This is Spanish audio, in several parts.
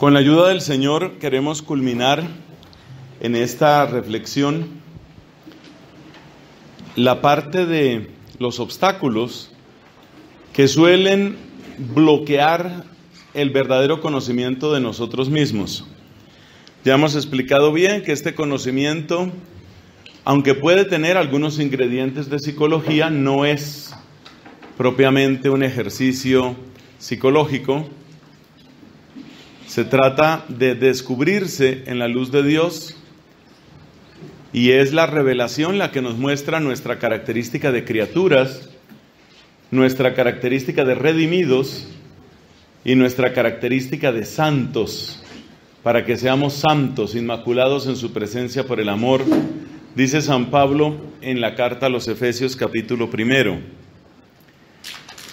Con la ayuda del Señor queremos culminar en esta reflexión la parte de los obstáculos que suelen bloquear el verdadero conocimiento de nosotros mismos. Ya hemos explicado bien que este conocimiento, aunque puede tener algunos ingredientes de psicología, no es propiamente un ejercicio psicológico, se trata de descubrirse en la luz de Dios y es la revelación la que nos muestra nuestra característica de criaturas, nuestra característica de redimidos y nuestra característica de santos, para que seamos santos, inmaculados en su presencia por el amor, dice San Pablo en la carta a los Efesios capítulo primero.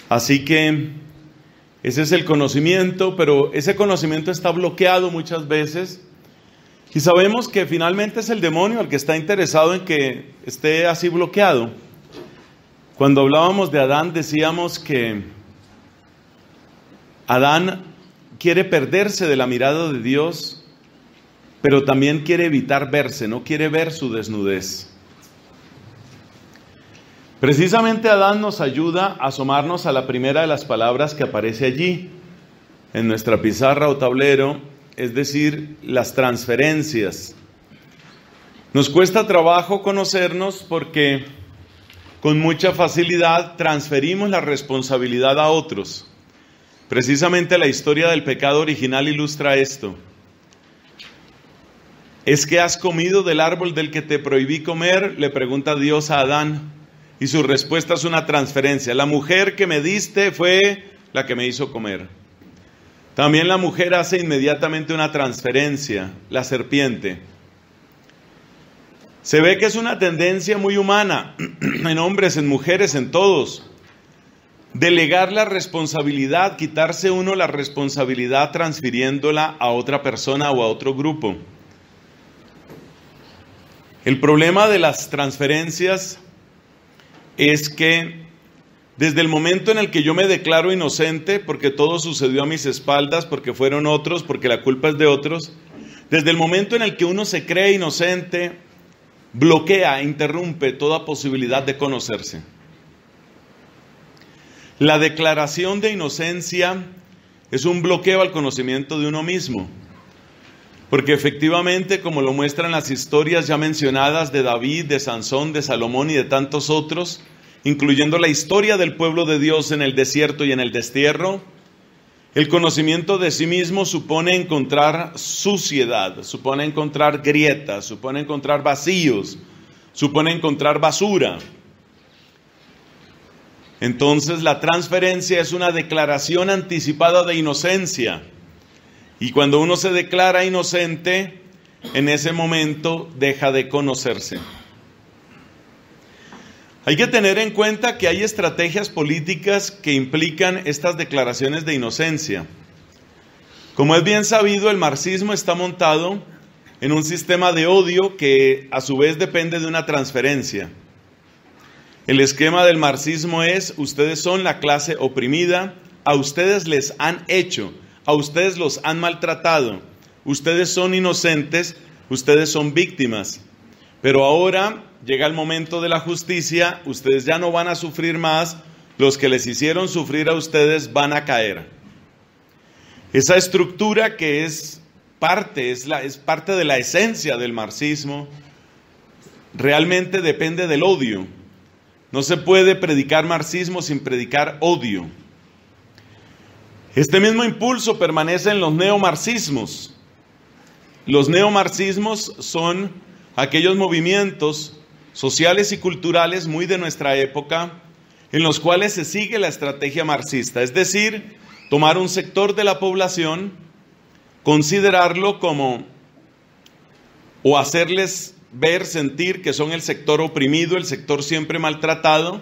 Así que ese es el conocimiento, pero ese conocimiento está bloqueado muchas veces. Y sabemos que finalmente es el demonio el que está interesado en que esté así bloqueado. Cuando hablábamos de Adán decíamos que Adán quiere perderse de la mirada de Dios, pero también quiere evitar verse, no quiere ver su desnudez. Precisamente Adán nos ayuda a asomarnos a la primera de las palabras que aparece allí, en nuestra pizarra o tablero, es decir, las transferencias. Nos cuesta trabajo conocernos porque con mucha facilidad transferimos la responsabilidad a otros. Precisamente la historia del pecado original ilustra esto. ¿Es que has comido del árbol del que te prohibí comer? Le pregunta Dios a Adán. Y su respuesta es una transferencia. La mujer que me diste fue la que me hizo comer. También la mujer hace inmediatamente una transferencia, la serpiente. Se ve que es una tendencia muy humana, en hombres, en mujeres, en todos. Delegar la responsabilidad, quitarse uno la responsabilidad transfiriéndola a otra persona o a otro grupo. El problema de las transferencias es que desde el momento en el que yo me declaro inocente, porque todo sucedió a mis espaldas, porque fueron otros, porque la culpa es de otros, desde el momento en el que uno se cree inocente, bloquea, interrumpe toda posibilidad de conocerse. La declaración de inocencia es un bloqueo al conocimiento de uno mismo. Porque efectivamente, como lo muestran las historias ya mencionadas de David, de Sansón, de Salomón y de tantos otros, incluyendo la historia del pueblo de Dios en el desierto y en el destierro, el conocimiento de sí mismo supone encontrar suciedad, supone encontrar grietas, supone encontrar vacíos, supone encontrar basura. Entonces la transferencia es una declaración anticipada de inocencia. Y cuando uno se declara inocente, en ese momento deja de conocerse. Hay que tener en cuenta que hay estrategias políticas que implican estas declaraciones de inocencia. Como es bien sabido, el marxismo está montado en un sistema de odio que a su vez depende de una transferencia. El esquema del marxismo es, ustedes son la clase oprimida, a ustedes les han hecho, a ustedes los han maltratado, ustedes son inocentes, ustedes son víctimas. Pero ahora llega el momento de la justicia, ustedes ya no van a sufrir más, los que les hicieron sufrir a ustedes van a caer. Esa estructura que es parte, es, parte de la esencia del marxismo, realmente depende del odio. No se puede predicar marxismo sin predicar odio. Este mismo impulso permanece en los neomarxismos. Los neomarxismos son aquellos movimientos sociales y culturales muy de nuestra época en los cuales se sigue la estrategia marxista, es decir, tomar un sector de la población, considerarlo como o hacerles ver, sentir que son el sector oprimido, el sector siempre maltratado,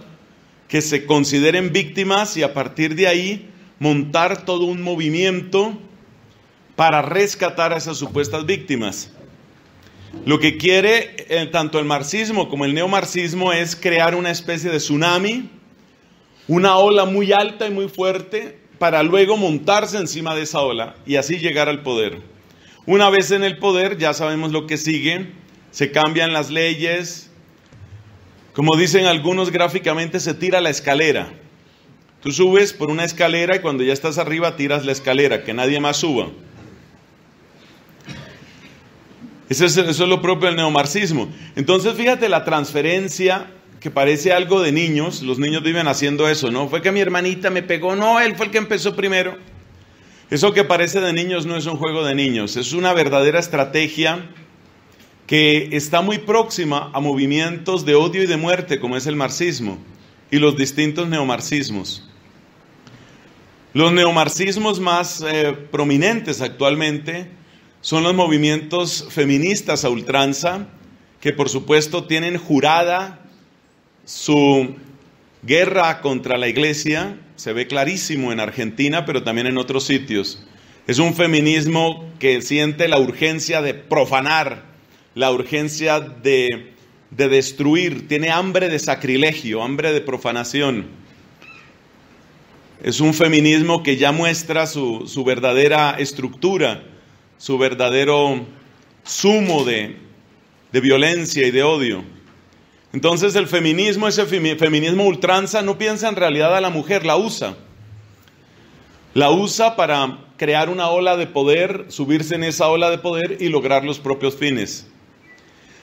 que se consideren víctimas y a partir de ahí montar todo un movimiento para rescatar a esas supuestas víctimas. Lo que quiere eh, tanto el marxismo como el neomarxismo es crear una especie de tsunami, una ola muy alta y muy fuerte, para luego montarse encima de esa ola y así llegar al poder. Una vez en el poder, ya sabemos lo que sigue, se cambian las leyes, como dicen algunos gráficamente, se tira la escalera. Tú subes por una escalera y cuando ya estás arriba tiras la escalera, que nadie más suba. Eso es, lo propio del neomarxismo. Entonces, fíjate la transferencia que parece algo de niños. Los niños viven haciendo eso, ¿no? Fue que mi hermanita me pegó. No, él fue el que empezó primero. Eso que parece de niños no es un juego de niños. Es una verdadera estrategia que está muy próxima a movimientos de odio y de muerte, como es el marxismo y los distintos neomarxismos. Los neomarxismos más eh, prominentes actualmente son los movimientos feministas a ultranza, que por supuesto tienen jurada su guerra contra la iglesia, se ve clarísimo en Argentina, pero también en otros sitios. Es un feminismo que siente la urgencia de profanar, la urgencia de, destruir, tiene hambre de sacrilegio, hambre de profanación. Es un feminismo que ya muestra su, su verdadera estructura su verdadero sumo de, violencia y de odio. Entonces el feminismo, ese feminismo ultranza, no piensa en realidad a la mujer, la usa. La usa para crear una ola de poder, subirse en esa ola de poder y lograr los propios fines.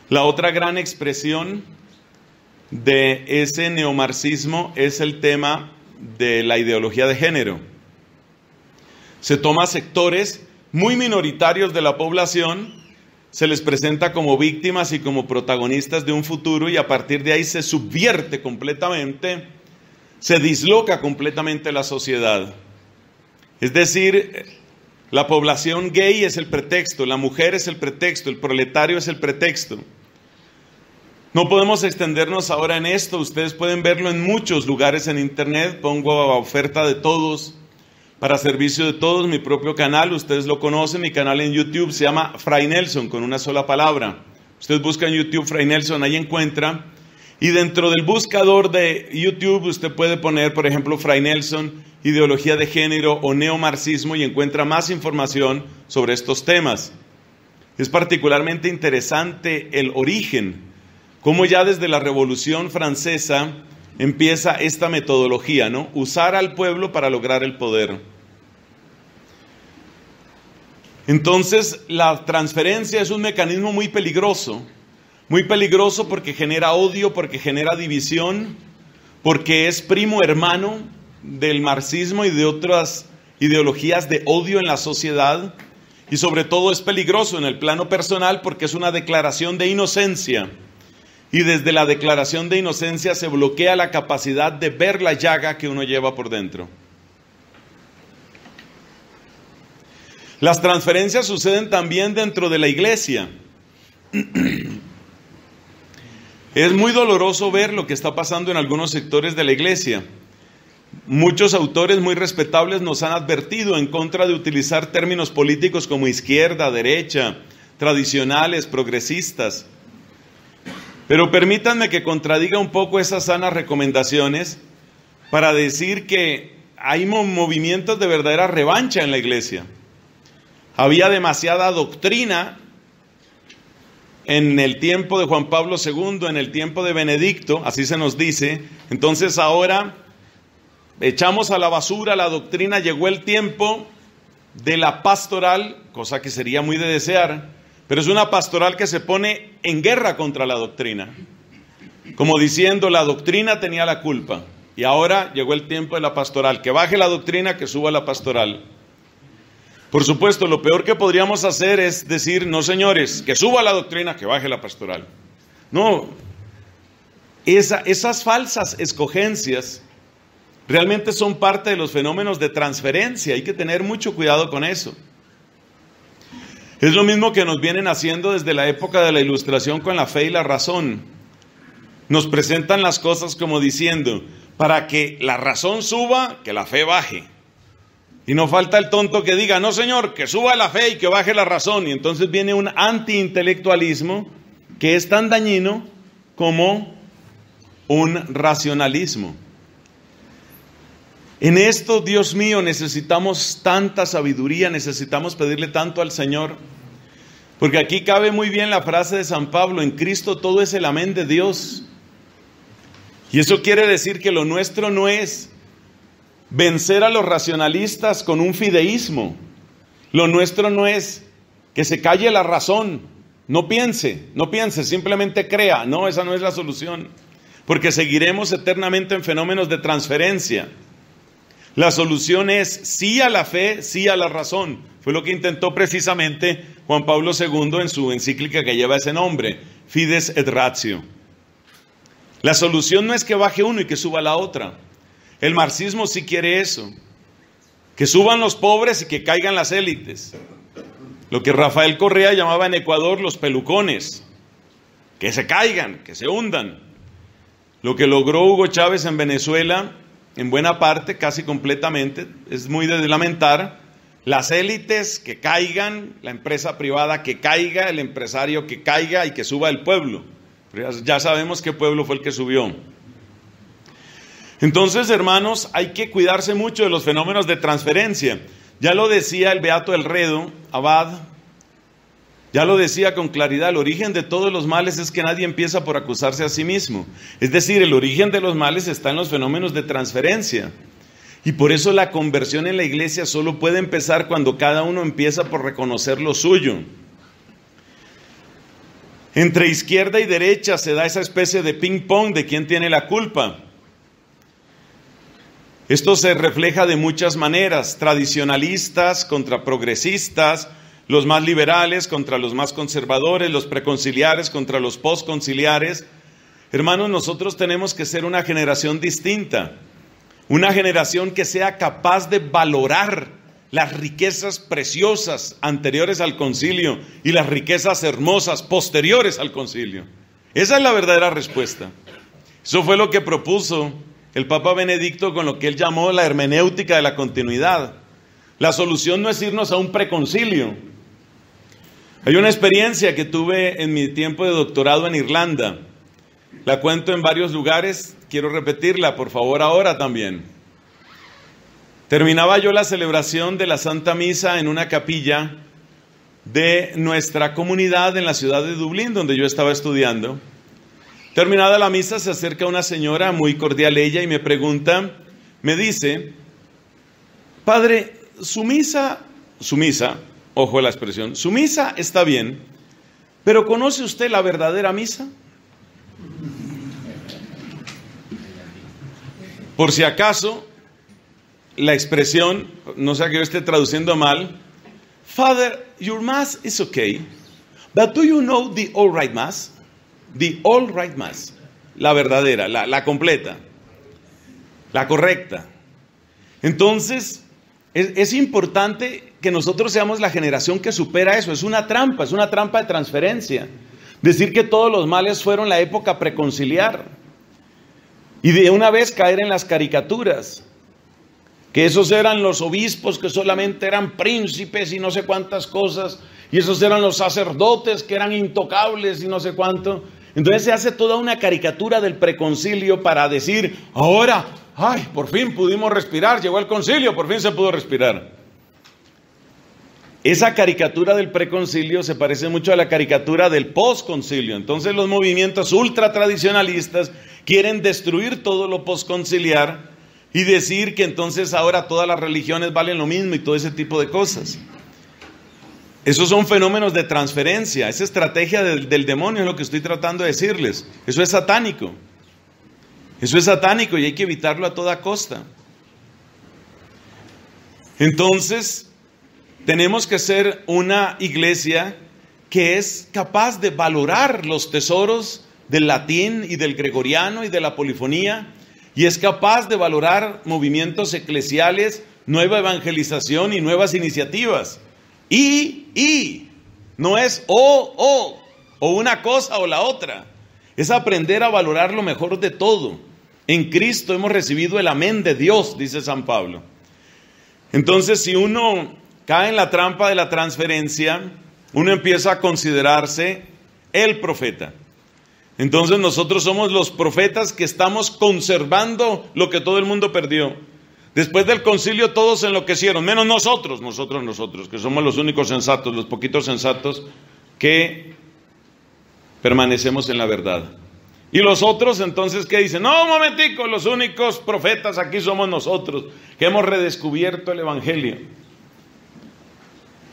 La otra gran expresión de ese neomarxismo es el tema de la ideología de género. Se toma sectores muy minoritarios de la población, se les presenta como víctimas y como protagonistas de un futuro y a partir de ahí se subvierte completamente, se disloca completamente la sociedad. Es decir, la población gay es el pretexto, la mujer es el pretexto, el proletario es el pretexto. No podemos extendernos ahora en esto, ustedes pueden verlo en muchos lugares en internet, pongo a oferta de todos para servicio de todos, mi propio canal, ustedes lo conocen, mi canal en YouTube se llama Fray Nelson, con una sola palabra. Usted busca en YouTube Fray Nelson, ahí encuentra. Y dentro del buscador de YouTube usted puede poner, por ejemplo, Fray Nelson, ideología de género o neomarxismo y encuentra más información sobre estos temas. Es particularmente interesante el origen, cómo ya desde la Revolución Francesa empieza esta metodología, ¿no? Usar al pueblo para lograr el poder. Entonces, la transferencia es un mecanismo muy peligroso, muy peligroso porque genera odio, porque genera división, porque es primo hermano del marxismo y de otras ideologías de odio en la sociedad, y sobre todo es peligroso en el plano personal porque es una declaración de inocencia. Y desde la declaración de inocencia se bloquea la capacidad de ver la llaga que uno lleva por dentro. Las transferencias suceden también dentro de la iglesia. Es muy doloroso ver lo que está pasando en algunos sectores de la iglesia. Muchos autores muy respetables nos han advertido en contra de utilizar términos políticos como izquierda, derecha, tradicionales, progresistas. Pero permítanme que contradiga un poco esas sanas recomendaciones para decir que hay movimientos de verdadera revancha en la iglesia. Había demasiada doctrina en el tiempo de Juan Pablo II, en el tiempo de Benedicto, así se nos dice. Entonces ahora echamos a la basura la doctrina, llegó el tiempo de la pastoral, cosa que sería muy de desear, pero es una pastoral que se pone en guerra contra la doctrina, como diciendo la doctrina tenía la culpa. Y ahora llegó el tiempo de la pastoral, que baje la doctrina, que suba la pastoral. Por supuesto, lo peor que podríamos hacer es decir, no señores, que suba la doctrina, que baje la pastoral. No, esas falsas escogencias realmente son parte de los fenómenos de transferencia. Hay que tener mucho cuidado con eso. Es lo mismo que nos vienen haciendo desde la época de la ilustración con la fe y la razón. Nos presentan las cosas como diciendo, para que la razón suba, que la fe baje. Y no falta el tonto que diga, no señor, que suba la fe y que baje la razón. Y entonces viene un antiintelectualismo que es tan dañino como un racionalismo. En esto, Dios mío, necesitamos tanta sabiduría, necesitamos pedirle tanto al Señor. Porque aquí cabe muy bien la frase de San Pablo, en Cristo todo es el amén de Dios. Y eso quiere decir que lo nuestro no es vencer a los racionalistas con un fideísmo. Lo nuestro no es que se calle la razón. No piense, no piense, simplemente crea. No, esa no es la solución. Porque seguiremos eternamente en fenómenos de transferencia. La solución es sí a la fe, sí a la razón. Fue lo que intentó precisamente Juan Pablo II en su encíclica que lleva ese nombre, Fides et Ratio. La solución no es que baje uno y que suba la otra. El marxismo sí quiere eso. Que suban los pobres y que caigan las élites. Lo que Rafael Correa llamaba en Ecuador los pelucones. Que se caigan, que se hundan. Lo que logró Hugo Chávez en Venezuela en buena parte, casi completamente, es muy de lamentar, las élites que caigan, la empresa privada que caiga, el empresario que caiga y que suba el pueblo. Ya sabemos qué pueblo fue el que subió. Entonces, hermanos, hay que cuidarse mucho de los fenómenos de transferencia. Ya lo decía el Beato Elredo, Abad, ya lo decía con claridad, el origen de todos los males es que nadie empieza por acusarse a sí mismo. Es decir, el origen de los males está en los fenómenos de transferencia. Y por eso la conversión en la iglesia solo puede empezar cuando cada uno empieza por reconocer lo suyo. Entre izquierda y derecha se da esa especie de ping-pong de quién tiene la culpa. Esto se refleja de muchas maneras, tradicionalistas contra progresistas, los más liberales contra los más conservadores, los preconciliares contra los postconciliares. Hermanos, nosotros tenemos que ser una generación distinta, una generación que sea capaz de valorar las riquezas preciosas anteriores al concilio y las riquezas hermosas posteriores al concilio. Esa es la verdadera respuesta. Eso fue lo que propuso el Papa Benedicto con lo que él llamó la hermenéutica de la continuidad. La solución no es irnos a un preconcilio, hay una experiencia que tuve en mi tiempo de doctorado en Irlanda. La cuento en varios lugares, quiero repetirla, por favor, ahora también. Terminaba yo la celebración de la Santa Misa en una capilla de nuestra comunidad en la ciudad de Dublín, donde yo estaba estudiando. Terminada la misa, se acerca una señora muy cordial ella y me pregunta, me dice, Padre, su misa, su misa, ojo la expresión, su misa está bien, pero ¿conoce usted la verdadera misa? Por si acaso, la expresión, no sé que yo esté traduciendo mal, Father, your mass is okay, but do you know the all right mass? The all right mass, la verdadera, la, la completa, la correcta. Entonces, es, importante que nosotros seamos la generación que supera eso. Es una trampa, es una trampa de transferencia. Decir que todos los males fueron la época preconciliar. Y de una vez caer en las caricaturas. Que esos eran los obispos que solamente eran príncipes y no sé cuántas cosas. Y esos eran los sacerdotes que eran intocables y no sé cuánto. Entonces se hace toda una caricatura del preconcilio para decir, ahora ay, por fin pudimos respirar, llegó el concilio, por fin se pudo respirar. Esa caricatura del preconcilio se parece mucho a la caricatura del postconcilio. Entonces los movimientos ultra tradicionalistas quieren destruir todo lo postconciliar y decir que entonces ahora todas las religiones valen lo mismo y todo ese tipo de cosas. Esos son fenómenos de transferencia, esa estrategia del, del demonio es lo que estoy tratando de decirles. Eso es satánico. Eso es satánico y hay que evitarlo a toda costa. Entonces, tenemos que ser una iglesia que es capaz de valorar los tesoros del latín y del gregoriano y de la polifonía, y es capaz de valorar movimientos eclesiales, nueva evangelización y nuevas iniciativas. Y, y, no es o, o, o una cosa o la otra. Es aprender a valorar lo mejor de todo. En Cristo hemos recibido el amén de Dios, dice San Pablo. Entonces, si uno cae en la trampa de la transferencia, uno empieza a considerarse el profeta. Entonces nosotros somos los profetas que estamos conservando lo que todo el mundo perdió. Después del concilio todos enloquecieron, menos nosotros, nosotros, nosotros, que somos los únicos sensatos, los poquitos sensatos que permanecemos en la verdad. Y los otros entonces que dicen, no, un momentico, los únicos profetas aquí somos nosotros, que hemos redescubierto el Evangelio.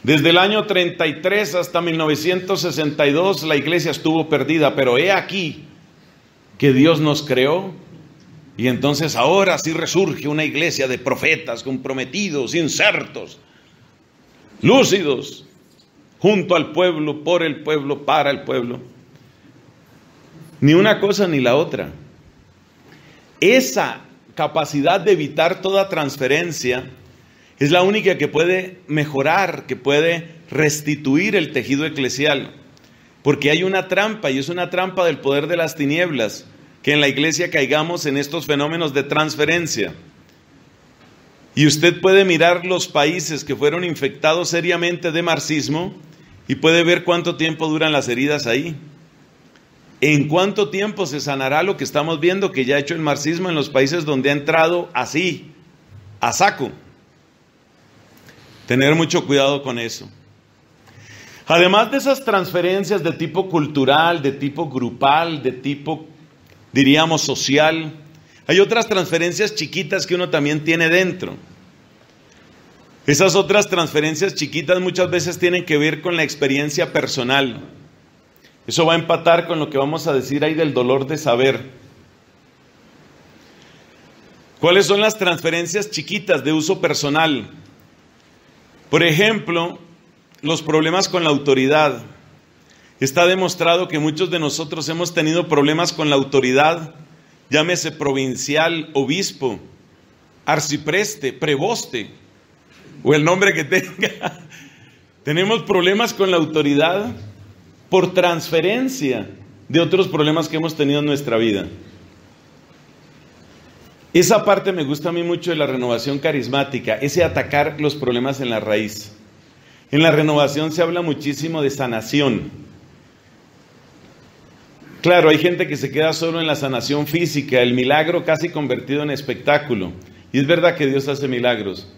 Desde el año 33 hasta 1962 la iglesia estuvo perdida, pero he aquí que Dios nos creó y entonces ahora sí resurge una iglesia de profetas comprometidos, insertos, lúcidos, junto al pueblo, por el pueblo, para el pueblo. Ni una cosa ni la otra. Esa capacidad de evitar toda transferencia es la única que puede mejorar, que puede restituir el tejido eclesial. Porque hay una trampa y es una trampa del poder de las tinieblas, que en la iglesia caigamos en estos fenómenos de transferencia. Y usted puede mirar los países que fueron infectados seriamente de marxismo y puede ver cuánto tiempo duran las heridas ahí. ¿En cuánto tiempo se sanará lo que estamos viendo que ya ha hecho el marxismo en los países donde ha entrado así, a saco? Tener mucho cuidado con eso. Además de esas transferencias de tipo cultural, de tipo grupal, de tipo, diríamos, social, hay otras transferencias chiquitas que uno también tiene dentro. Esas otras transferencias chiquitas muchas veces tienen que ver con la experiencia personal. Eso va a empatar con lo que vamos a decir ahí del dolor de saber. ¿Cuáles son las transferencias chiquitas de uso personal? Por ejemplo, los problemas con la autoridad. Está demostrado que muchos de nosotros hemos tenido problemas con la autoridad, llámese provincial, obispo, arcipreste, preboste, o el nombre que tenga. Tenemos problemas con la autoridad por transferencia de otros problemas que hemos tenido en nuestra vida. Esa parte me gusta a mí mucho de la renovación carismática, ese atacar los problemas en la raíz. En la renovación se habla muchísimo de sanación. Claro, hay gente que se queda solo en la sanación física, el milagro casi convertido en espectáculo. Y es verdad que Dios hace milagros.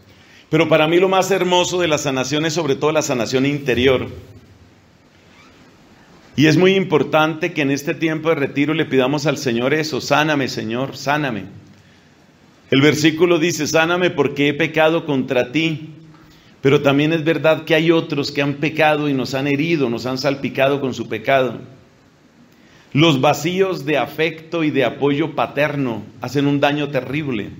Pero para mí lo más hermoso de la sanación es sobre todo la sanación interior. Y es muy importante que en este tiempo de retiro le pidamos al Señor eso, sáname Señor, sáname. El versículo dice, sáname porque he pecado contra ti. Pero también es verdad que hay otros que han pecado y nos han herido, nos han salpicado con su pecado. Los vacíos de afecto y de apoyo paterno hacen un daño terrible.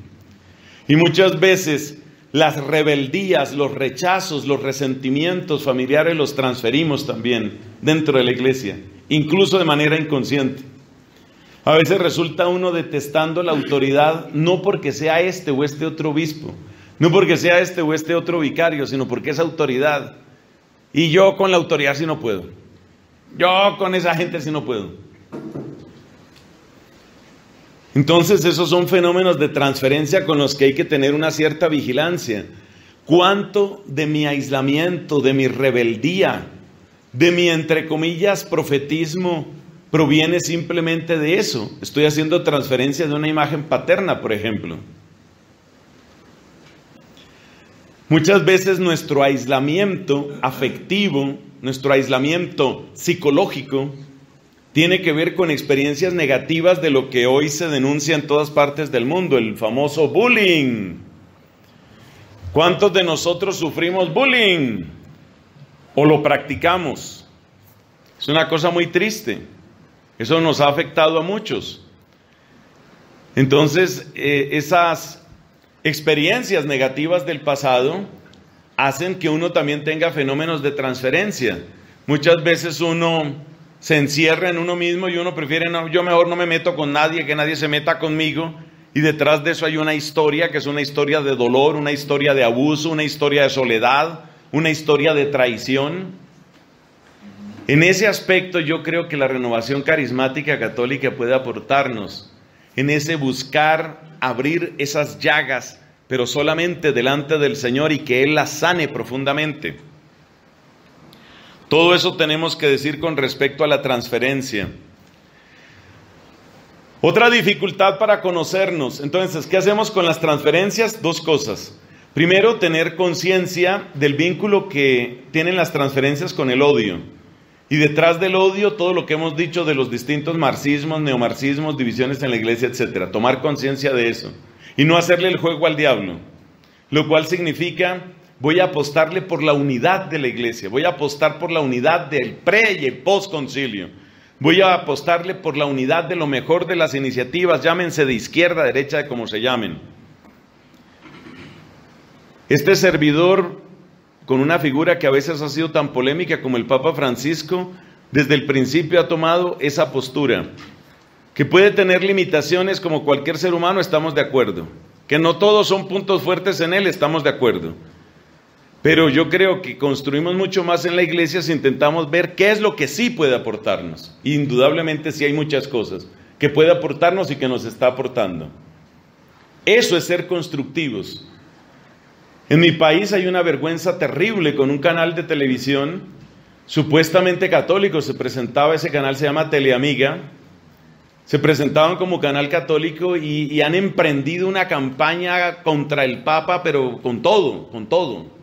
Y muchas veces las rebeldías, los rechazos, los resentimientos familiares los transferimos también dentro de la iglesia, incluso de manera inconsciente. A veces resulta uno detestando la autoridad no porque sea este o este otro obispo, no porque sea este o este otro vicario, sino porque es autoridad. Y yo con la autoridad sí no puedo. Yo con esa gente sí no puedo. Entonces esos son fenómenos de transferencia con los que hay que tener una cierta vigilancia. ¿Cuánto de mi aislamiento, de mi rebeldía, de mi entre comillas profetismo proviene simplemente de eso. Estoy haciendo transferencia de una imagen paterna, por ejemplo. Muchas veces nuestro aislamiento afectivo, nuestro aislamiento psicológico, tiene que ver con experiencias negativas de lo que hoy se denuncia en todas partes del mundo, el famoso bullying. ¿Cuántos de nosotros sufrimos bullying? ¿O lo practicamos? Es una cosa muy triste. Eso nos ha afectado a muchos. Entonces, eh, esas experiencias negativas del pasado hacen que uno también tenga fenómenos de transferencia. Muchas veces uno se encierra en uno mismo y uno prefiere, no, yo mejor no me meto con nadie, que nadie se meta conmigo. y detrás de eso hay una historia que es una historia de dolor, una historia de abuso, una historia de soledad, una historia de traición. En ese aspecto yo creo que la renovación carismática católica puede aportarnos en ese buscar abrir esas llagas, pero solamente delante del Señor y que Él las sane profundamente. Todo eso tenemos que decir con respecto a la transferencia. Otra dificultad para conocernos. Entonces, ¿qué hacemos con las transferencias? Dos cosas. Primero, tener conciencia del vínculo que tienen las transferencias con el odio. Y detrás del odio, todo lo que hemos dicho de los distintos marxismos, neomarxismos, divisiones en la iglesia, etcétera. Tomar conciencia de eso. Y no hacerle el juego al diablo. Lo cual significa, voy a apostarle por la unidad de la iglesia. Voy a apostar por la unidad del pre y el post concilio Voy a apostarle por la unidad de lo mejor de las iniciativas, llámense de izquierda, derecha, de como se llamen. Este servidor, con una figura que a veces ha sido tan polémica como el Papa Francisco, desde el principio ha tomado esa postura, que puede tener limitaciones como cualquier ser humano, estamos de acuerdo, que no todos son puntos fuertes en él, estamos de acuerdo. Pero yo creo que construimos mucho más en la iglesia si intentamos ver qué es lo que sí puede aportarnos. Indudablemente sí hay muchas cosas que puede aportarnos y que nos está aportando. Eso es ser constructivos. En mi país hay una vergüenza terrible con un canal de televisión supuestamente católico. Se presentaba, ese canal se llama Teleamiga. Se presentaban como canal católico y, y han emprendido una campaña contra el Papa, pero con todo, con todo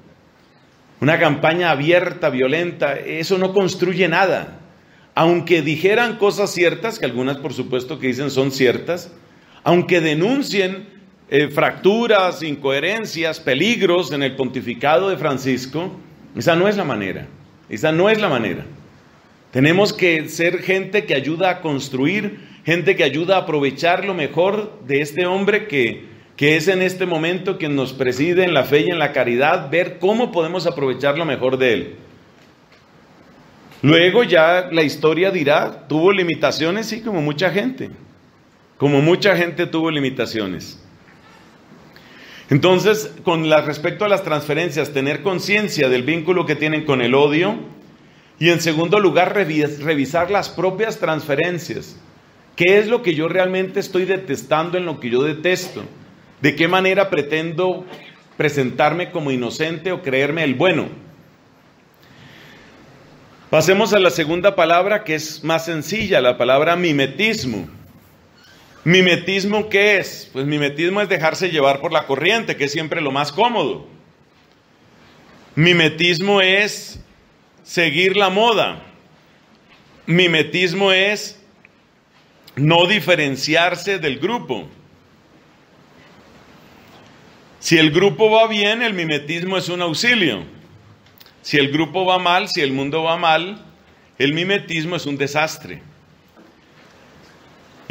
una campaña abierta, violenta, eso no construye nada. Aunque dijeran cosas ciertas, que algunas por supuesto que dicen son ciertas, aunque denuncien eh, fracturas, incoherencias, peligros en el pontificado de Francisco, esa no es la manera, esa no es la manera. Tenemos que ser gente que ayuda a construir, gente que ayuda a aprovechar lo mejor de este hombre que que es en este momento quien nos preside en la fe y en la caridad, ver cómo podemos aprovechar lo mejor de Él. Luego ya la historia dirá, tuvo limitaciones, sí, como mucha gente, como mucha gente tuvo limitaciones. Entonces, con respecto a las transferencias, tener conciencia del vínculo que tienen con el odio y en segundo lugar, revisar las propias transferencias. ¿Qué es lo que yo realmente estoy detestando en lo que yo detesto? ¿De qué manera pretendo presentarme como inocente o creerme el bueno? Pasemos a la segunda palabra que es más sencilla, la palabra mimetismo. ¿Mimetismo qué es? Pues mimetismo es dejarse llevar por la corriente, que es siempre lo más cómodo. Mimetismo es seguir la moda. Mimetismo es no diferenciarse del grupo. Si el grupo va bien, el mimetismo es un auxilio. Si el grupo va mal, si el mundo va mal, el mimetismo es un desastre.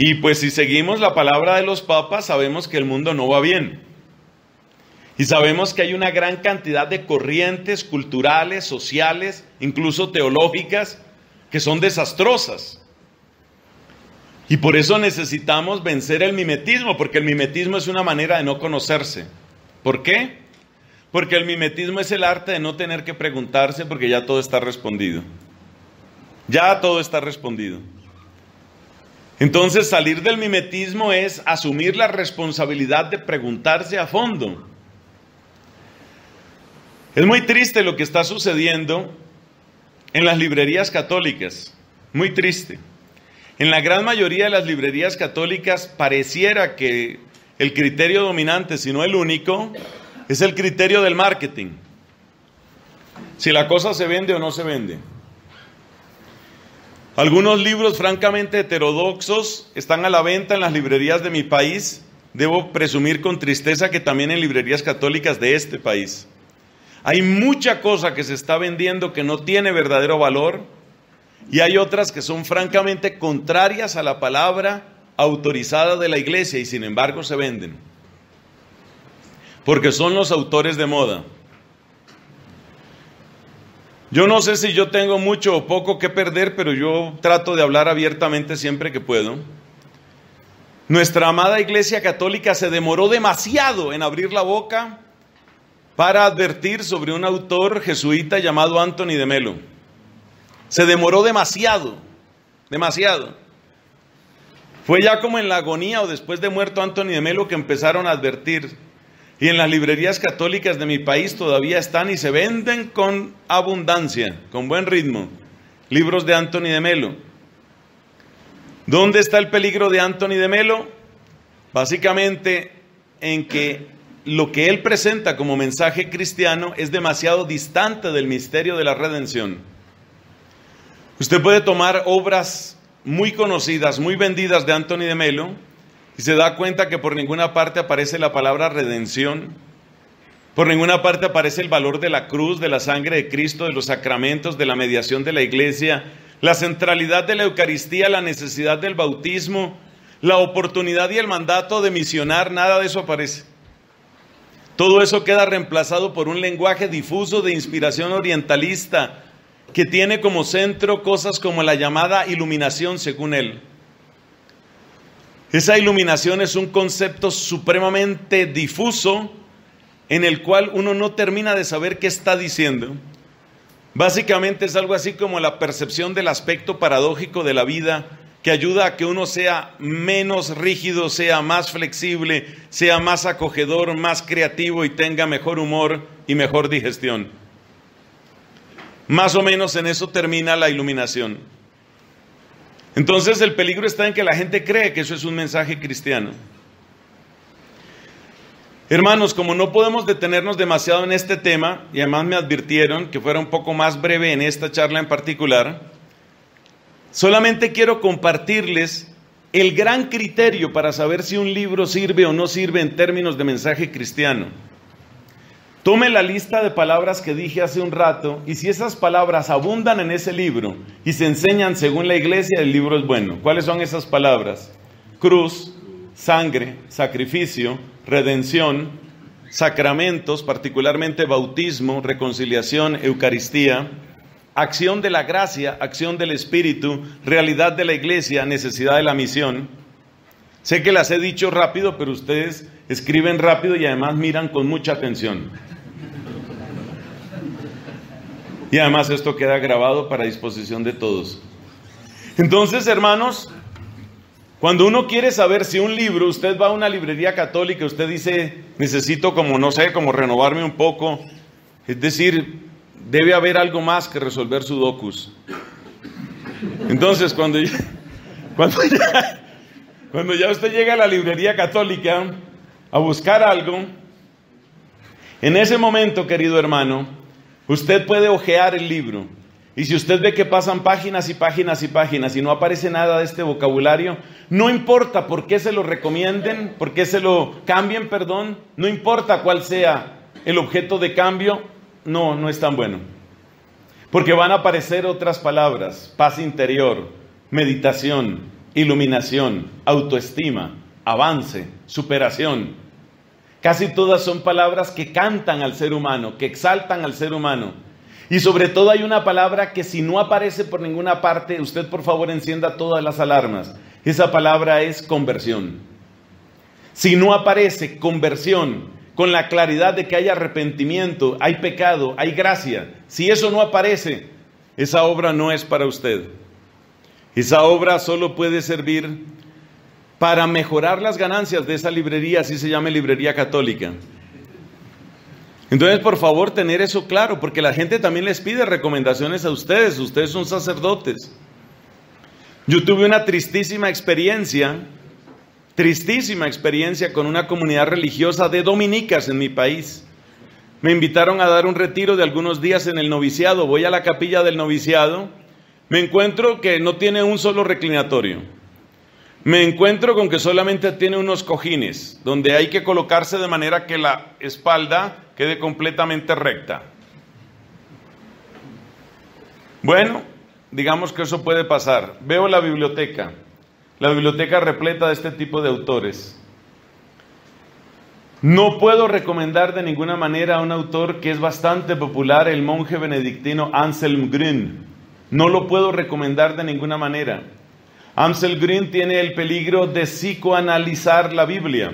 Y pues si seguimos la palabra de los papas, sabemos que el mundo no va bien. Y sabemos que hay una gran cantidad de corrientes culturales, sociales, incluso teológicas, que son desastrosas. Y por eso necesitamos vencer el mimetismo, porque el mimetismo es una manera de no conocerse. ¿Por qué? Porque el mimetismo es el arte de no tener que preguntarse porque ya todo está respondido. Ya todo está respondido. Entonces salir del mimetismo es asumir la responsabilidad de preguntarse a fondo. Es muy triste lo que está sucediendo en las librerías católicas. Muy triste. En la gran mayoría de las librerías católicas pareciera que el criterio dominante, si no el único, es el criterio del marketing. Si la cosa se vende o no se vende. Algunos libros francamente heterodoxos están a la venta en las librerías de mi país. Debo presumir con tristeza que también en librerías católicas de este país. Hay mucha cosa que se está vendiendo que no tiene verdadero valor y hay otras que son francamente contrarias a la palabra autorizada de la iglesia y sin embargo se venden. Porque son los autores de moda. Yo no sé si yo tengo mucho o poco que perder, pero yo trato de hablar abiertamente siempre que puedo. Nuestra amada Iglesia Católica se demoró demasiado en abrir la boca para advertir sobre un autor jesuita llamado Anthony de Melo. Se demoró demasiado, demasiado. Fue ya como en la agonía o después de muerto Anthony de Melo que empezaron a advertir. Y en las librerías católicas de mi país todavía están y se venden con abundancia, con buen ritmo, libros de Anthony de Melo. ¿Dónde está el peligro de Anthony de Melo? Básicamente en que lo que él presenta como mensaje cristiano es demasiado distante del misterio de la redención. Usted puede tomar obras muy conocidas, muy vendidas de Anthony de Melo y se da cuenta que por ninguna parte aparece la palabra redención, por ninguna parte aparece el valor de la cruz, de la sangre de Cristo, de los sacramentos, de la mediación de la iglesia, la centralidad de la Eucaristía, la necesidad del bautismo, la oportunidad y el mandato de misionar, nada de eso aparece. Todo eso queda reemplazado por un lenguaje difuso de inspiración orientalista que tiene como centro cosas como la llamada iluminación según él. Esa iluminación es un concepto supremamente difuso en el cual uno no termina de saber qué está diciendo. Básicamente es algo así como la percepción del aspecto paradójico de la vida que ayuda a que uno sea menos rígido, sea más flexible, sea más acogedor, más creativo y tenga mejor humor y mejor digestión. Más o menos en eso termina la iluminación. Entonces el peligro está en que la gente cree que eso es un mensaje cristiano. Hermanos, como no podemos detenernos demasiado en este tema, y además me advirtieron que fuera un poco más breve en esta charla en particular, solamente quiero compartirles el gran criterio para saber si un libro sirve o no sirve en términos de mensaje cristiano. Tome la lista de palabras que dije hace un rato y si esas palabras abundan en ese libro y se enseñan según la iglesia, el libro es bueno. ¿Cuáles son esas palabras? Cruz, sangre, sacrificio, redención, sacramentos, particularmente bautismo, reconciliación, Eucaristía, acción de la gracia, acción del Espíritu, realidad de la iglesia, necesidad de la misión. Sé que las he dicho rápido, pero ustedes escriben rápido y además miran con mucha atención. Y además esto queda grabado para disposición de todos. Entonces, hermanos, cuando uno quiere saber si un libro, usted va a una librería católica, usted dice, necesito como, no sé, como renovarme un poco. Es decir, debe haber algo más que resolver su docus. Entonces, cuando ya, cuando ya, cuando ya usted llega a la librería católica a buscar algo, en ese momento, querido hermano, usted puede ojear el libro y si usted ve que pasan páginas y páginas y páginas y no aparece nada de este vocabulario, no importa por qué se lo recomienden, por qué se lo cambien, perdón, no importa cuál sea el objeto de cambio, no, no es tan bueno. Porque van a aparecer otras palabras, paz interior, meditación, iluminación, autoestima, avance, superación. Casi todas son palabras que cantan al ser humano, que exaltan al ser humano y sobre todo hay una palabra que si no aparece por ninguna parte, usted por favor encienda todas las alarmas. Esa palabra es conversión. Si no aparece conversión con la claridad de que hay arrepentimiento, hay pecado, hay gracia, si eso no aparece, esa obra no es para usted. Esa obra solo puede servir para mejorar las ganancias de esa librería, así se llama librería católica. Entonces, por favor, tener eso claro, porque la gente también les pide recomendaciones a ustedes, ustedes son sacerdotes. Yo tuve una tristísima experiencia, tristísima experiencia con una comunidad religiosa de dominicas en mi país. Me invitaron a dar un retiro de algunos días en el noviciado. Voy a la capilla del noviciado, me encuentro que no tiene un solo reclinatorio. Me encuentro con que solamente tiene unos cojines, donde hay que colocarse de manera que la espalda quede completamente recta. Bueno, digamos que eso puede pasar. Veo la biblioteca, la biblioteca repleta de este tipo de autores. No puedo recomendar de ninguna manera a un autor que es bastante popular, el monje benedictino Anselm Grün. No lo puedo recomendar de ninguna manera. Amsel Green tiene el peligro de psicoanalizar la Biblia.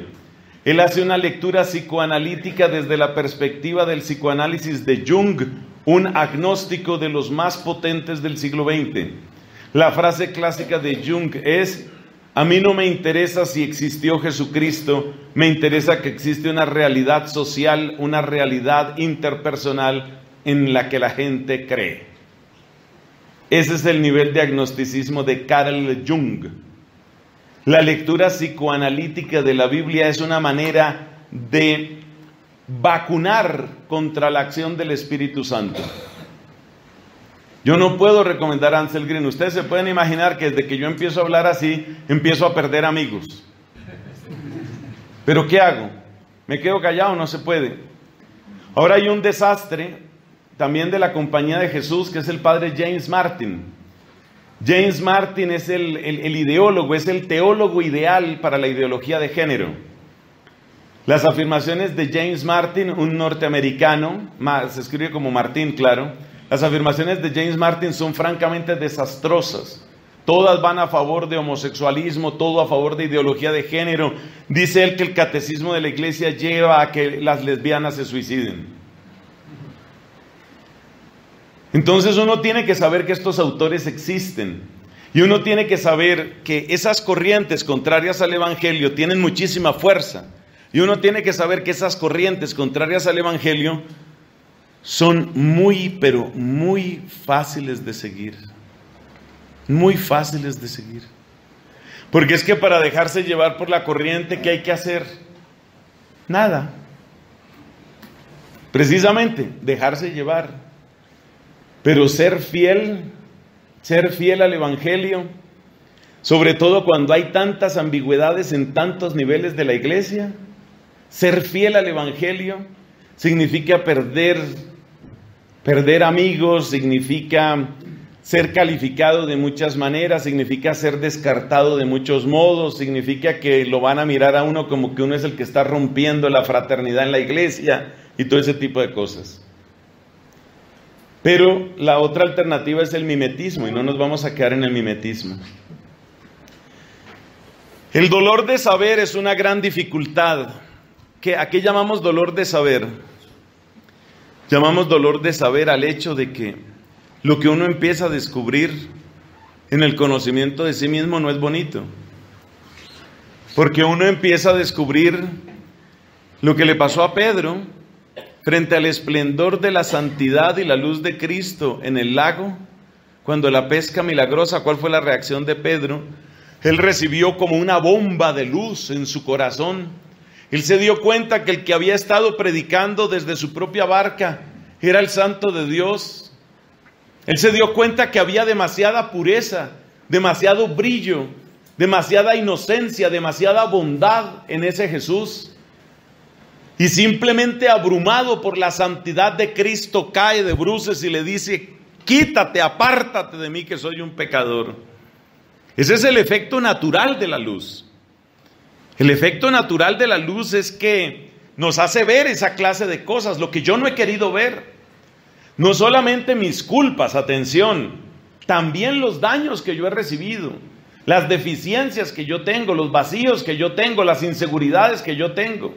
Él hace una lectura psicoanalítica desde la perspectiva del psicoanálisis de Jung, un agnóstico de los más potentes del siglo XX. La frase clásica de Jung es, a mí no me interesa si existió Jesucristo, me interesa que existe una realidad social, una realidad interpersonal en la que la gente cree. Ese es el nivel de agnosticismo de Carl Jung. La lectura psicoanalítica de la Biblia es una manera de vacunar contra la acción del Espíritu Santo. Yo no puedo recomendar a Ansel Green. Ustedes se pueden imaginar que desde que yo empiezo a hablar así, empiezo a perder amigos. Pero ¿qué hago? ¿Me quedo callado? No se puede. Ahora hay un desastre también de la Compañía de Jesús, que es el padre James Martin. James Martin es el, ideólogo, es el teólogo ideal para la ideología de género. Las afirmaciones de James Martin, un norteamericano, se escribe como Martín, claro, las afirmaciones de James Martin son francamente desastrosas. Todas van a favor de homosexualismo, todo a favor de ideología de género. Dice él que el catecismo de la iglesia lleva a que las lesbianas se suiciden. Entonces uno tiene que saber que estos autores existen. Y uno tiene que saber que esas corrientes contrarias al Evangelio tienen muchísima fuerza. Y uno tiene que saber que esas corrientes contrarias al Evangelio son muy, pero muy fáciles de seguir. Muy fáciles de seguir. Porque es que para dejarse llevar por la corriente, ¿qué hay que hacer? Nada. Precisamente, dejarse llevar. Pero ser fiel, ser fiel al Evangelio, sobre todo cuando hay tantas ambigüedades en tantos niveles de la iglesia, ser fiel al Evangelio significa perder, perder amigos, significa ser calificado de muchas maneras, significa ser descartado de muchos modos, significa que lo van a mirar a uno como que uno es el que está rompiendo la fraternidad en la iglesia y todo ese tipo de cosas. Pero la otra alternativa es el mimetismo y no nos vamos a quedar en el mimetismo. El dolor de saber es una gran dificultad. ¿A qué llamamos dolor de saber? Llamamos dolor de saber al hecho de que lo que uno empieza a descubrir en el conocimiento de sí mismo no es bonito. Porque uno empieza a descubrir lo que le pasó a Pedro, frente al esplendor de la santidad y la luz de Cristo en el lago, cuando la pesca milagrosa, ¿cuál fue la reacción de Pedro? Él recibió como una bomba de luz en su corazón. Él se dio cuenta que el que había estado predicando desde su propia barca era el santo de Dios. Él se dio cuenta que había demasiada pureza, demasiado brillo, demasiada inocencia, demasiada bondad en ese Jesús. Y simplemente abrumado por la santidad de Cristo cae de bruces y le dice, quítate, apártate de mí que soy un pecador. Ese es el efecto natural de la luz. El efecto natural de la luz es que nos hace ver esa clase de cosas, lo que yo no he querido ver. No solamente mis culpas, atención, también los daños que yo he recibido, las deficiencias que yo tengo, los vacíos que yo tengo, las inseguridades que yo tengo.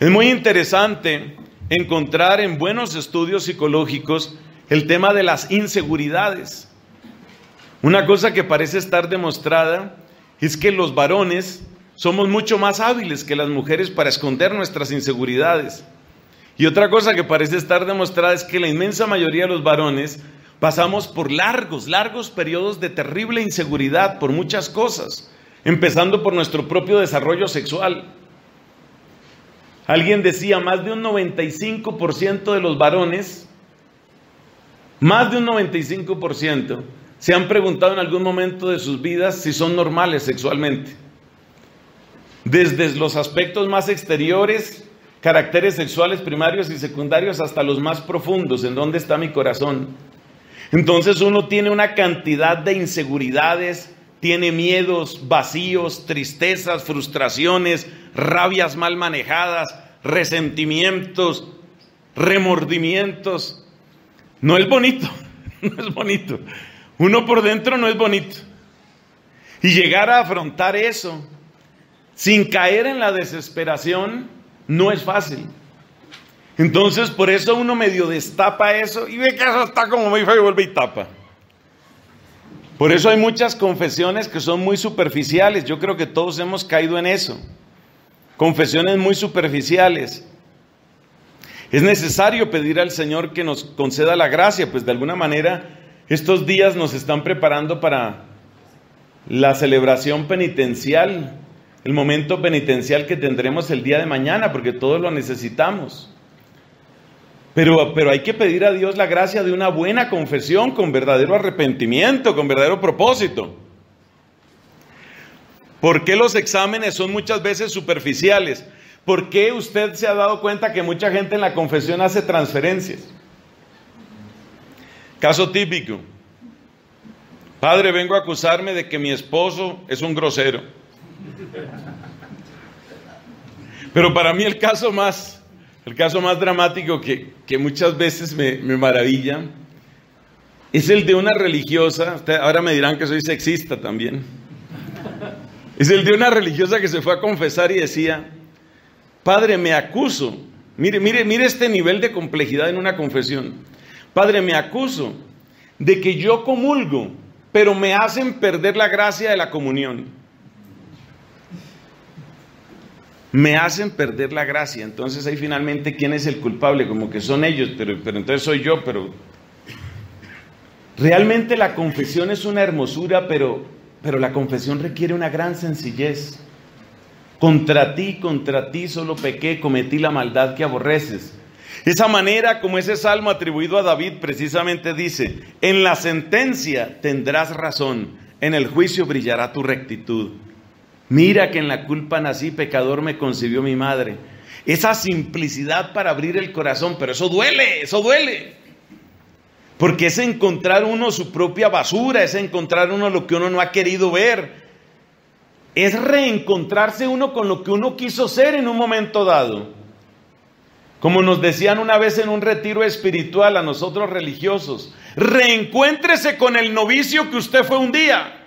Es muy interesante encontrar en buenos estudios psicológicos el tema de las inseguridades. Una cosa que parece estar demostrada es que los varones somos mucho más hábiles que las mujeres para esconder nuestras inseguridades. Y otra cosa que parece estar demostrada es que la inmensa mayoría de los varones pasamos por largos, largos periodos de terrible inseguridad por muchas cosas, empezando por nuestro propio desarrollo sexual. Alguien decía, más de un 95% de los varones, más de un 95%, se han preguntado en algún momento de sus vidas si son normales sexualmente. Desde los aspectos más exteriores, caracteres sexuales primarios y secundarios, hasta los más profundos, en dónde está mi corazón. Entonces uno tiene una cantidad de inseguridades, tiene miedos, vacíos, tristezas, frustraciones, rabias mal manejadas, resentimientos, remordimientos. No es bonito, no es bonito. Uno por dentro no es bonito. Y llegar a afrontar eso sin caer en la desesperación no es fácil. Entonces, por eso uno medio destapa eso y ve que eso está como muy feo y vuelve y tapa. Por eso hay muchas confesiones que son muy superficiales. Yo creo que todos hemos caído en eso. Confesiones muy superficiales. Es necesario pedir al Señor que nos conceda la gracia, pues de alguna manera estos días nos están preparando para la celebración penitencial, el momento penitencial que tendremos el día de mañana, porque todos lo necesitamos. Pero, pero hay que pedir a Dios la gracia de una buena confesión con verdadero arrepentimiento, con verdadero propósito. ¿Por qué los exámenes son muchas veces superficiales? ¿Por qué usted se ha dado cuenta que mucha gente en la confesión hace transferencias? Caso típico. Padre, vengo a acusarme de que mi esposo es un grosero. Pero para mí el caso más, el caso más dramático que, muchas veces me, me, maravilla es el de una religiosa, ahora me dirán que soy sexista también, es el de una religiosa que se fue a confesar y decía, Padre, me acuso, mire, mire, mire este nivel de complejidad en una confesión, Padre, me acuso de que yo comulgo, pero me hacen perder la gracia de la comunión me hacen perder la gracia. Entonces ahí finalmente, ¿quién es el culpable? Como que son ellos, pero, pero entonces soy yo, pero... Realmente la confesión es una hermosura, pero, pero la confesión requiere una gran sencillez. Contra ti, contra ti solo pequé, cometí la maldad que aborreces. Esa manera como ese salmo atribuido a David precisamente dice, en la sentencia tendrás razón, en el juicio brillará tu rectitud. Mira que en la culpa nací, pecador me concibió mi madre. Esa simplicidad para abrir el corazón, pero eso duele, eso duele. Porque es encontrar uno su propia basura, es encontrar uno lo que uno no ha querido ver. Es reencontrarse uno con lo que uno quiso ser en un momento dado. Como nos decían una vez en un retiro espiritual a nosotros religiosos, reencuéntrese con el novicio que usted fue un día.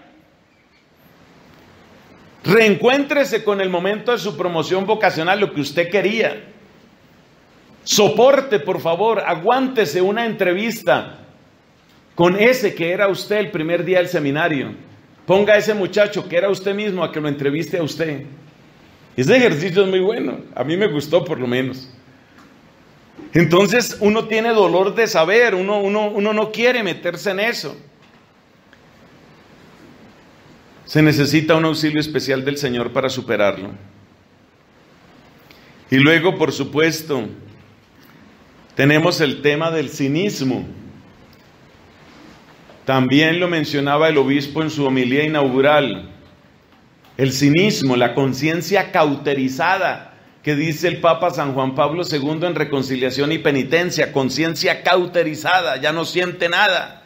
Reencuéntrese con el momento de su promoción vocacional, lo que usted quería. Soporte, por favor, aguántese una entrevista con ese que era usted el primer día del seminario. Ponga a ese muchacho que era usted mismo a que lo entreviste a usted. Ese ejercicio es muy bueno, a mí me gustó por lo menos. Entonces uno tiene dolor de saber, uno, uno, uno no quiere meterse en eso. Se necesita un auxilio especial del Señor para superarlo. Y luego, por supuesto, tenemos el tema del cinismo. También lo mencionaba el obispo en su homilía inaugural. El cinismo, la conciencia cauterizada que dice el Papa San Juan Pablo II en Reconciliación y Penitencia, conciencia cauterizada, ya no siente nada.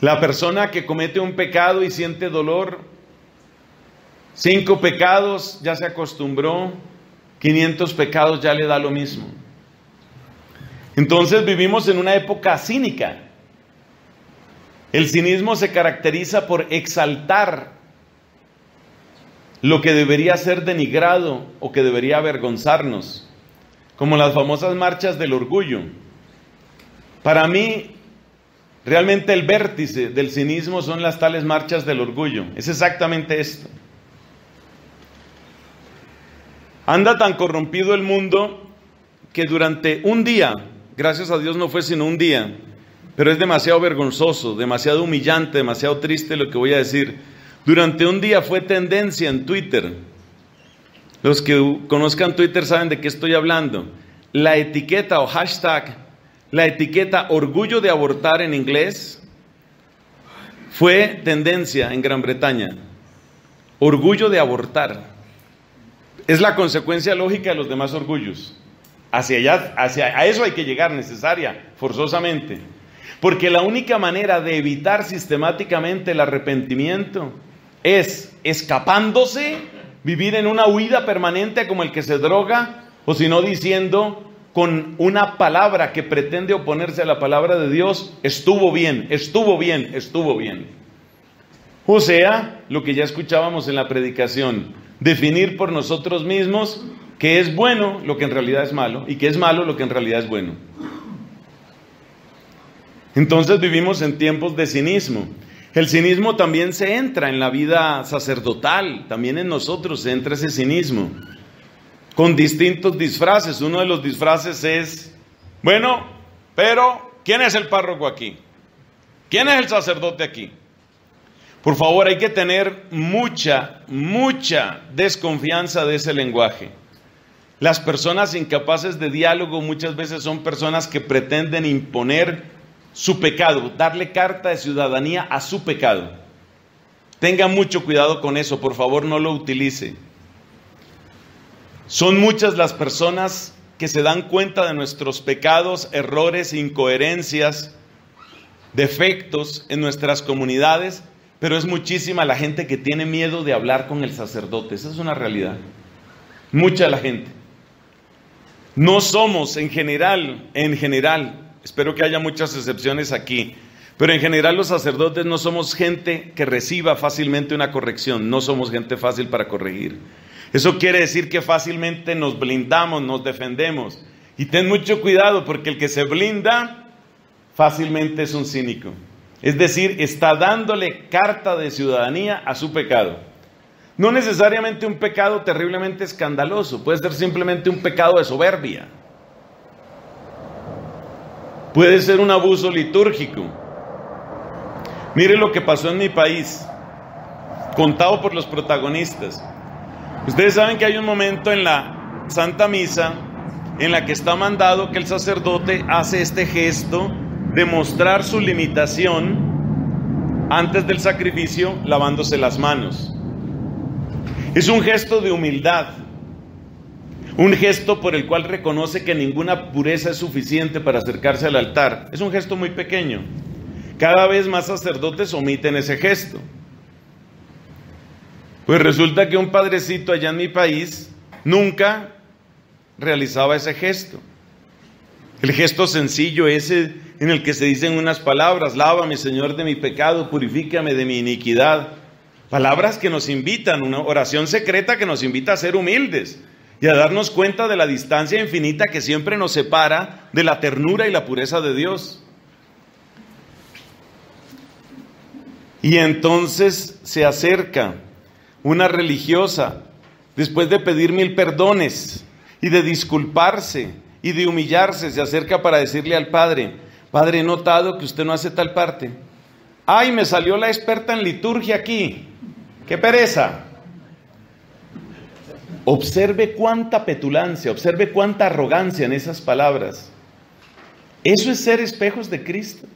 La persona que comete un pecado y siente dolor, cinco pecados ya se acostumbró, 500 pecados ya le da lo mismo. Entonces vivimos en una época cínica. El cinismo se caracteriza por exaltar lo que debería ser denigrado o que debería avergonzarnos, como las famosas marchas del orgullo. Para mí, Realmente el vértice del cinismo son las tales marchas del orgullo. Es exactamente esto. Anda tan corrompido el mundo que durante un día, gracias a Dios no fue sino un día, pero es demasiado vergonzoso, demasiado humillante, demasiado triste lo que voy a decir. Durante un día fue tendencia en Twitter. Los que conozcan Twitter saben de qué estoy hablando. La etiqueta o hashtag la etiqueta orgullo de abortar en inglés fue tendencia en Gran Bretaña. Orgullo de abortar. Es la consecuencia lógica de los demás orgullos. Hacia allá, hacia a eso hay que llegar necesaria, forzosamente. Porque la única manera de evitar sistemáticamente el arrepentimiento es escapándose, vivir en una huida permanente como el que se droga, o si no diciendo, con una palabra que pretende oponerse a la palabra de Dios, estuvo bien, estuvo bien, estuvo bien. O sea, lo que ya escuchábamos en la predicación, definir por nosotros mismos que es bueno lo que en realidad es malo y que es malo lo que en realidad es bueno. Entonces vivimos en tiempos de cinismo. El cinismo también se entra en la vida sacerdotal, también en nosotros se entra ese cinismo, con distintos disfraces. Uno de los disfraces es, bueno, pero ¿quién es el párroco aquí? ¿Quién es el sacerdote aquí? Por favor, hay que tener mucha, mucha desconfianza de ese lenguaje. Las personas incapaces de diálogo muchas veces son personas que pretenden imponer su pecado, darle carta de ciudadanía a su pecado. Tenga mucho cuidado con eso, por favor no lo utilice. Son muchas las personas que se dan cuenta de nuestros pecados, errores, incoherencias, defectos en nuestras comunidades, pero es muchísima la gente que tiene miedo de hablar con el sacerdote. Esa es una realidad. Mucha la gente. No somos en general, en general, espero que haya muchas excepciones aquí, pero en general los sacerdotes no somos gente que reciba fácilmente una corrección, no somos gente fácil para corregir. Eso quiere decir que fácilmente nos blindamos, nos defendemos. Y ten mucho cuidado porque el que se blinda fácilmente es un cínico. Es decir, está dándole carta de ciudadanía a su pecado. No necesariamente un pecado terriblemente escandaloso, puede ser simplemente un pecado de soberbia. Puede ser un abuso litúrgico. Mire lo que pasó en mi país, contado por los protagonistas. Ustedes saben que hay un momento en la Santa Misa en la que está mandado que el sacerdote hace este gesto de mostrar su limitación antes del sacrificio lavándose las manos. Es un gesto de humildad, un gesto por el cual reconoce que ninguna pureza es suficiente para acercarse al altar. Es un gesto muy pequeño. Cada vez más sacerdotes omiten ese gesto. Pues resulta que un padrecito allá en mi país nunca realizaba ese gesto. El gesto sencillo ese en el que se dicen unas palabras, lávame Señor de mi pecado, purifícame de mi iniquidad. Palabras que nos invitan, una oración secreta que nos invita a ser humildes y a darnos cuenta de la distancia infinita que siempre nos separa de la ternura y la pureza de Dios. Y entonces se acerca una religiosa, después de pedir mil perdones y de disculparse y de humillarse, se acerca para decirle al Padre, Padre, he notado que usted no hace tal parte. Ay, me salió la experta en liturgia aquí. ¡Qué pereza! Observe cuánta petulancia, observe cuánta arrogancia en esas palabras. Eso es ser espejos de Cristo.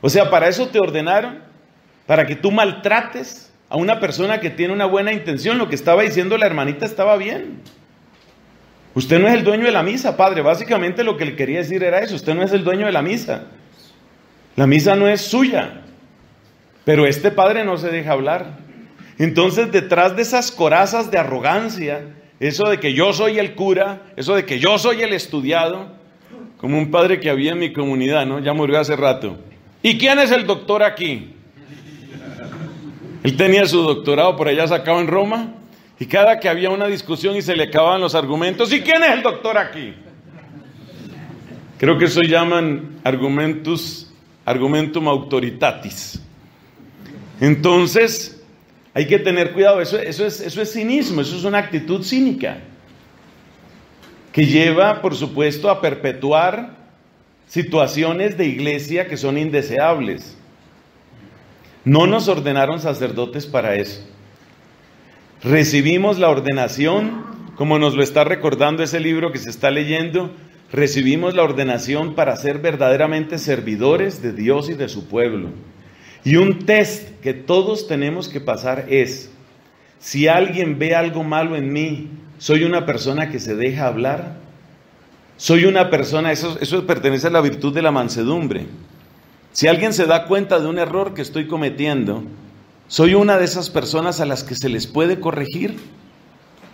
O sea, para eso te ordenaron, para que tú maltrates a una persona que tiene una buena intención. Lo que estaba diciendo la hermanita estaba bien. Usted no es el dueño de la misa, padre. Básicamente lo que le quería decir era eso. Usted no es el dueño de la misa. La misa no es suya. Pero este padre no se deja hablar. Entonces, detrás de esas corazas de arrogancia, eso de que yo soy el cura, eso de que yo soy el estudiado, como un padre que había en mi comunidad, ¿no? Ya murió hace rato. ¿Y quién es el doctor aquí? Él tenía su doctorado por allá sacado en Roma y cada que había una discusión y se le acababan los argumentos, ¿y quién es el doctor aquí? Creo que eso llaman argumentus, argumentum autoritatis. Entonces, hay que tener cuidado, eso, eso, es, eso es cinismo, eso es una actitud cínica, que lleva, por supuesto, a perpetuar situaciones de iglesia que son indeseables. No nos ordenaron sacerdotes para eso. Recibimos la ordenación, como nos lo está recordando ese libro que se está leyendo, recibimos la ordenación para ser verdaderamente servidores de Dios y de su pueblo. Y un test que todos tenemos que pasar es, si alguien ve algo malo en mí, ¿soy una persona que se deja hablar? Soy una persona, eso, eso pertenece a la virtud de la mansedumbre. Si alguien se da cuenta de un error que estoy cometiendo, ¿soy una de esas personas a las que se les puede corregir?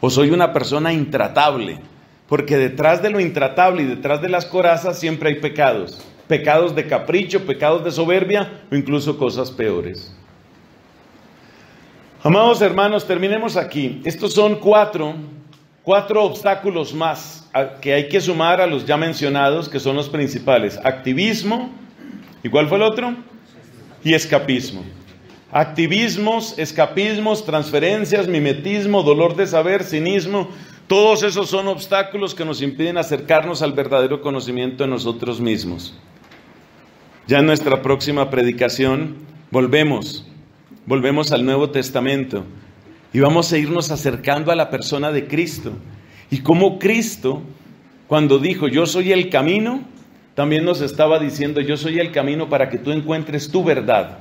¿O soy una persona intratable? Porque detrás de lo intratable y detrás de las corazas siempre hay pecados pecados de capricho, pecados de soberbia o incluso cosas peores. Amados hermanos, terminemos aquí. Estos son cuatro, cuatro obstáculos más que hay que sumar a los ya mencionados, que son los principales. Activismo, ¿y cuál fue el otro? Y escapismo. Activismos, escapismos, transferencias, mimetismo, dolor de saber, cinismo, todos esos son obstáculos que nos impiden acercarnos al verdadero conocimiento de nosotros mismos. Ya en nuestra próxima predicación volvemos, volvemos al Nuevo Testamento y vamos a irnos acercando a la persona de Cristo. Y como Cristo, cuando dijo, yo soy el camino, también nos estaba diciendo, yo soy el camino para que tú encuentres tu verdad,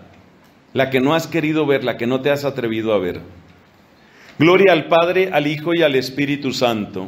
la que no has querido ver, la que no te has atrevido a ver. Gloria al Padre, al Hijo y al Espíritu Santo